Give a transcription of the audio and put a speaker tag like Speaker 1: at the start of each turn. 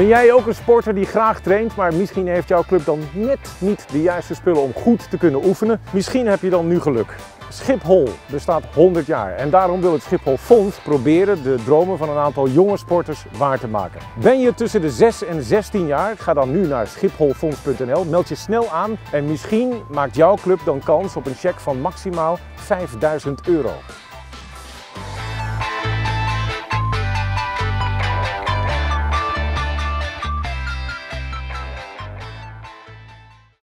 Speaker 1: Ben jij ook een sporter die graag traint, maar misschien heeft jouw club dan net niet de juiste spullen om goed te kunnen oefenen? Misschien heb je dan nu geluk. Schiphol bestaat 100 jaar en daarom wil het Schiphol Fonds proberen de dromen van een aantal jonge sporters waar te maken. Ben je tussen de 6 en 16 jaar? Ga dan nu naar schipholfonds.nl, meld je snel aan en misschien maakt jouw club dan kans op een cheque van maximaal 5000 euro.